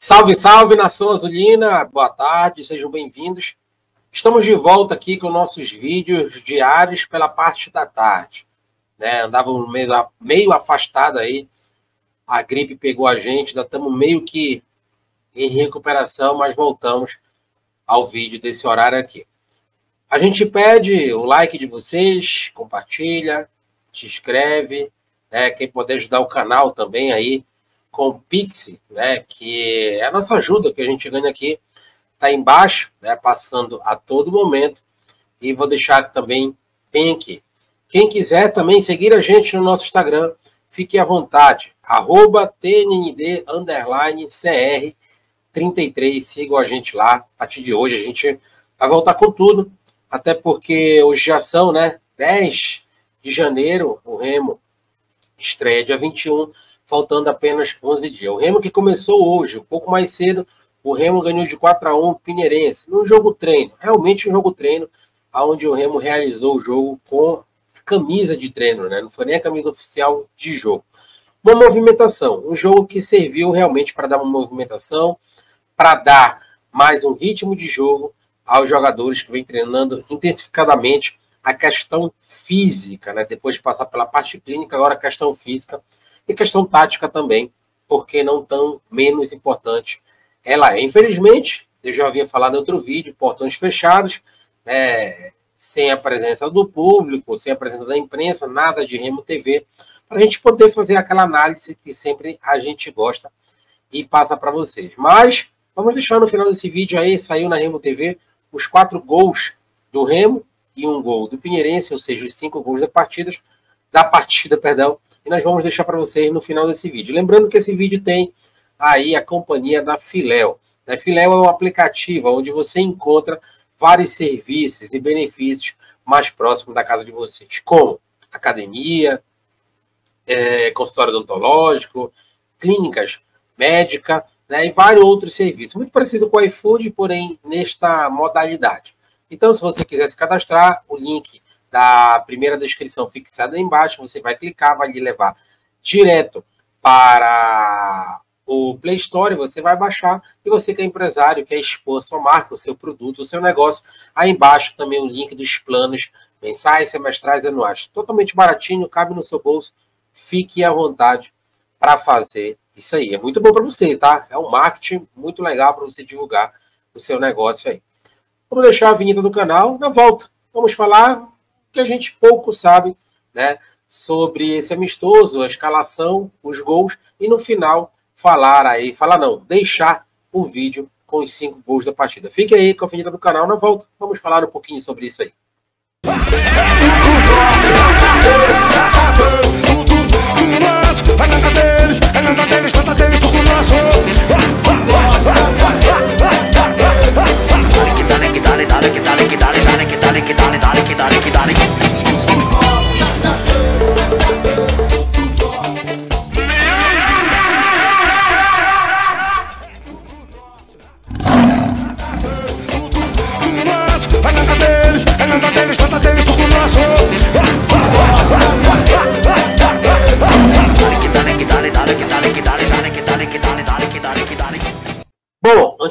Salve, salve, nação azulina! Boa tarde, sejam bem-vindos. Estamos de volta aqui com nossos vídeos diários pela parte da tarde. Né? Meio, meio afastado aí, a gripe pegou a gente, ainda estamos meio que em recuperação, mas voltamos ao vídeo desse horário aqui. A gente pede o like de vocês, compartilha, se inscreve, né? Quem puder ajudar o canal também aí, com o Pix, né, que é a nossa ajuda que a gente ganha aqui, está embaixo, né, passando a todo momento. E vou deixar também bem aqui. Quem quiser também seguir a gente no nosso Instagram, fique à vontade. Arroba TNND underline CR 33. Sigam a gente lá. A partir de hoje a gente vai voltar com tudo. Até porque hoje já são, né? 10 de janeiro, o Remo estreia dia 21 faltando apenas 11 dias. O Remo que começou hoje, um pouco mais cedo, o Remo ganhou de 4 a 1 o Pinheirense, num jogo treino, realmente um jogo treino, onde o Remo realizou o jogo com camisa de treino, né? não foi nem a camisa oficial de jogo. Uma movimentação, um jogo que serviu realmente para dar uma movimentação, para dar mais um ritmo de jogo aos jogadores que vêm treinando intensificadamente a questão física, né? depois de passar pela parte clínica, agora a questão física e questão tática também, porque não tão menos importante ela é. Infelizmente, eu já havia falado em outro vídeo, portões fechados, né, sem a presença do público, sem a presença da imprensa, nada de Remo TV, para a gente poder fazer aquela análise que sempre a gente gosta e passa para vocês. Mas vamos deixar no final desse vídeo aí, saiu na Remo TV, os quatro gols do Remo e um gol do Pinheirense, ou seja, os cinco gols da partida, da partida, perdão, nós vamos deixar para vocês no final desse vídeo. Lembrando que esse vídeo tem aí a companhia da Filéu. A Filéu é um aplicativo onde você encontra vários serviços e benefícios mais próximos da casa de vocês, como academia, é, consultório odontológico, clínicas médica, né, e vários outros serviços. Muito parecido com o iFood, porém nesta modalidade. Então, se você quiser se cadastrar, o link da primeira descrição fixada embaixo, você vai clicar, vai lhe levar direto para o Play Store, você vai baixar, e você que é empresário, quer expor sua marca, o seu produto, o seu negócio, aí embaixo também o link dos planos mensais, semestrais, anuais. Totalmente baratinho, cabe no seu bolso, fique à vontade para fazer isso aí. É muito bom para você, tá? É um marketing muito legal para você divulgar o seu negócio aí. Vamos deixar a vinheta do canal na volta. Vamos falar que a gente pouco sabe né, sobre esse amistoso, a escalação, os gols, e no final falar aí, falar não, deixar o vídeo com os cinco gols da partida. Fique aí com a vinheta do canal, na volta, vamos falar um pouquinho sobre isso aí.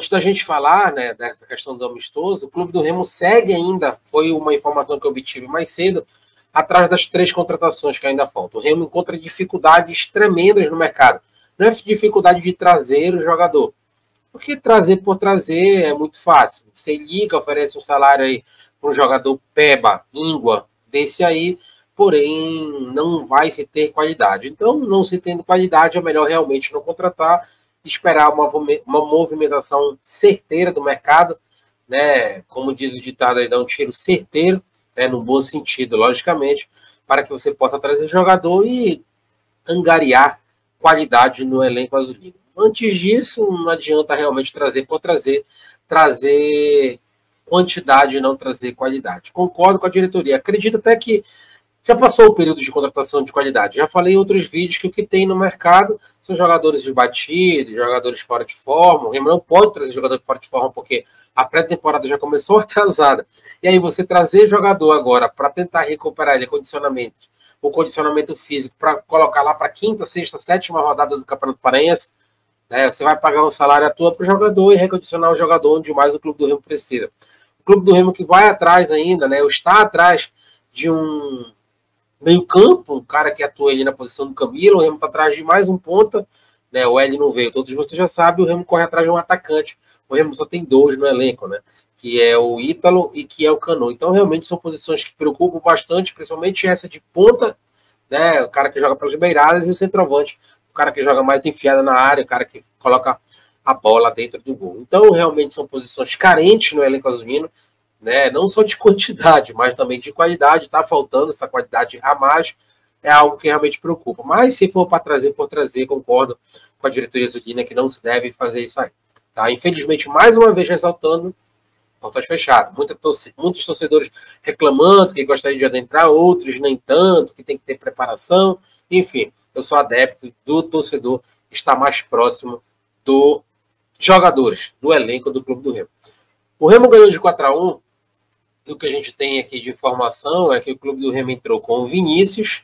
Antes da gente falar né, dessa questão do amistoso, o Clube do Remo segue ainda, foi uma informação que eu obtive mais cedo, atrás das três contratações que ainda faltam. O Remo encontra dificuldades tremendas no mercado. Não é dificuldade de trazer o jogador. Porque trazer por trazer é muito fácil. Você liga, oferece um salário aí para um jogador peba, íngua, desse aí, porém não vai se ter qualidade. Então, não se tendo qualidade, é melhor realmente não contratar esperar uma, uma movimentação certeira do mercado, né? Como diz o ditado aí, dá um tiro certeiro, né? no bom sentido, logicamente, para que você possa trazer jogador e angariar qualidade no elenco azulino. Antes disso, não adianta realmente trazer por trazer, trazer quantidade e não trazer qualidade. Concordo com a diretoria. Acredito até que já passou o período de contratação de qualidade. Já falei em outros vídeos que o que tem no mercado são jogadores de batida, jogadores fora de forma. O Remo não pode trazer jogador fora de forma porque a pré-temporada já começou atrasada. E aí você trazer jogador agora para tentar recuperar ele condicionamento, o condicionamento físico para colocar lá para quinta, sexta, sétima rodada do Campeonato Paraense, Né? Você vai pagar um salário à toa para o jogador e recondicionar o jogador onde mais o Clube do Remo precisa. O Clube do Remo que vai atrás ainda, né? Ou está atrás de um meio campo, um cara que atua ali na posição do Camilo, o Remo está atrás de mais um ponta, né? O L não veio, todos vocês já sabem, o Remo corre atrás de um atacante. O Remo só tem dois no elenco, né? Que é o Ítalo e que é o Cano. Então, realmente são posições que preocupam bastante, principalmente essa de ponta, né? O cara que joga pelas beiradas e o centroavante, o cara que joga mais enfiado na área, o cara que coloca a bola dentro do gol. Então, realmente são posições carentes no elenco azulino né? Não só de quantidade, mas também de qualidade. Está faltando essa qualidade a mais, é algo que realmente preocupa. Mas se for para trazer por trazer, concordo com a diretoria azulina que não se deve fazer isso aí. Tá? Infelizmente, mais uma vez ressaltando, portas fechadas. Muita torce, muitos torcedores reclamando que gostariam de adentrar, outros nem tanto, que tem que ter preparação. Enfim, eu sou adepto do torcedor estar mais próximo dos jogadores, do elenco do Clube do Remo. O Remo ganhou de 4 a 1 o que a gente tem aqui de informação é que o clube do Remo entrou com o Vinícius,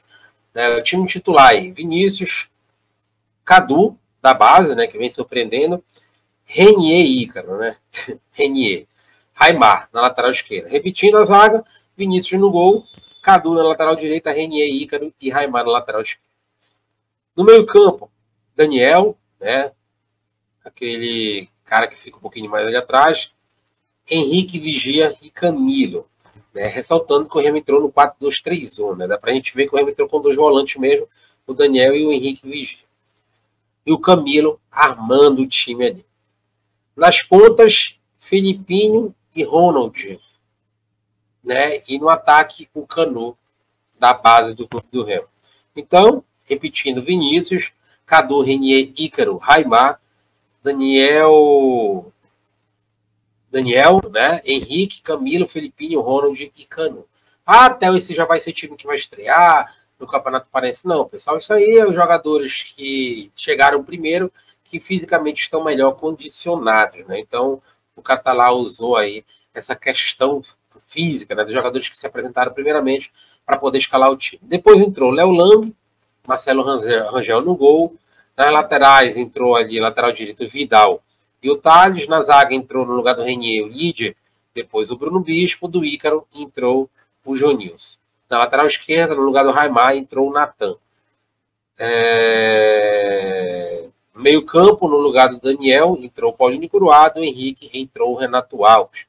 né, o time titular aí, Vinícius, Cadu, da base, né, que vem surpreendendo, Renier e Ícaro, né? Renier. Raimar, na lateral esquerda. Repetindo a zaga, Vinícius no gol, Cadu na lateral direita, Renier, Ícaro e Raimar na lateral esquerda. No meio campo, Daniel, né? Aquele cara que fica um pouquinho mais ali atrás, Henrique, Vigia e Camilo. Né? Ressaltando que o Remo entrou no 4-2-3-1. Né? Dá para a gente ver que o Remo entrou com dois volantes mesmo, o Daniel e o Henrique Vigia. E o Camilo armando o time ali. Nas pontas, Filipinho e Ronald. Né? E no ataque, o Canu, da base do Clube do Remo. Então, repetindo, Vinícius, Cadu, Renier, Ícaro, Raimar, Daniel Daniel, né? Henrique, Camilo, Felipinho, Ronald e Cano. Ah, até esse já vai ser time que vai estrear no Campeonato Parece Não, pessoal. Isso aí é os jogadores que chegaram primeiro, que fisicamente estão melhor condicionados, né? Então, o Catalá usou aí essa questão física, né? Dos jogadores que se apresentaram primeiramente para poder escalar o time. Depois entrou Léo Lang, Marcelo Rangel no gol. Nas laterais entrou ali, lateral direito, Vidal e o Thales na zaga entrou no lugar do Renier, o Lídia. Depois o Bruno Bispo, do Ícaro, entrou o Jonils. Na lateral esquerda, no lugar do Raimar, entrou o Natan. É... Meio campo, no lugar do Daniel, entrou o Paulinho Curuado, o Henrique entrou o Renato Alves.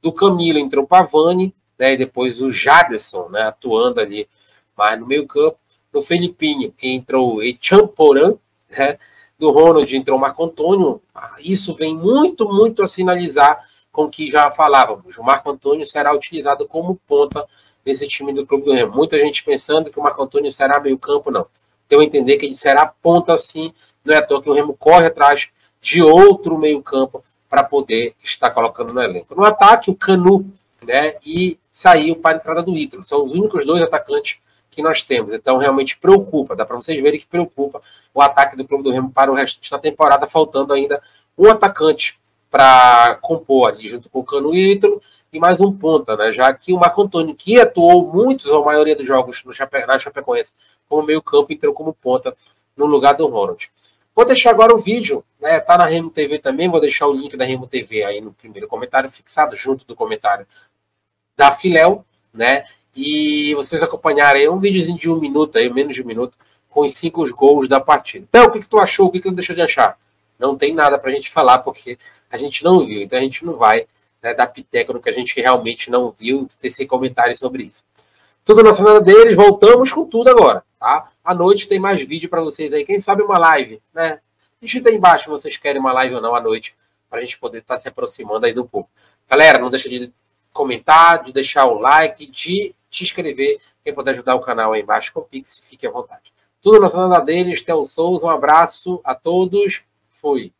Do Camilo entrou o Pavani, né, e depois o Jadson, né, atuando ali mais no meio campo. No Felipinho entrou o Echamporan, né, do Ronald entrou o Marco Antônio, isso vem muito, muito a sinalizar com o que já falávamos. O Marco Antônio será utilizado como ponta nesse time do Clube do Remo. Muita gente pensando que o Marco Antônio será meio campo, não. A entender que ele será ponta sim, não é à toa que o Remo corre atrás de outro meio campo para poder estar colocando no elenco. No ataque, o Canu, né, e saiu para a entrada do Ítalo. São os únicos dois atacantes que nós temos. Então, realmente preocupa, dá para vocês verem que preocupa o ataque do Clube do Remo para o resto da temporada, faltando ainda um atacante para compor ali, junto com o Cano e Ítalo, e mais um ponta, né? Já que o Marco Antônio, que atuou muitos, ou a maioria dos jogos no Chape, na Chapecoense, como meio-campo, entrou como ponta no lugar do Ronald. Vou deixar agora o vídeo, né? Tá na Remo TV também, vou deixar o link da Remo TV aí no primeiro comentário, fixado junto do comentário da Filéu, né? E vocês acompanharem um videozinho de um minuto, aí, menos de um minuto, com os cinco gols da partida. Então, o que, que tu achou? O que, que tu deixou de achar? Não tem nada para a gente falar, porque a gente não viu, então a gente não vai né, dar piteca no que a gente realmente não viu, ter sem comentários sobre isso. Tudo na semana deles, voltamos com tudo agora, tá? À noite tem mais vídeo para vocês aí, quem sabe uma live, né? Digita aí embaixo se vocês querem uma live ou não à noite, para a gente poder estar tá se aproximando aí do pouco. Galera, não deixa de comentar, de deixar o like, de te inscrever. Quem puder ajudar o canal aí embaixo com o Pix, fique à vontade. Tudo na zona deles, Theo Souza, um abraço a todos. Fui.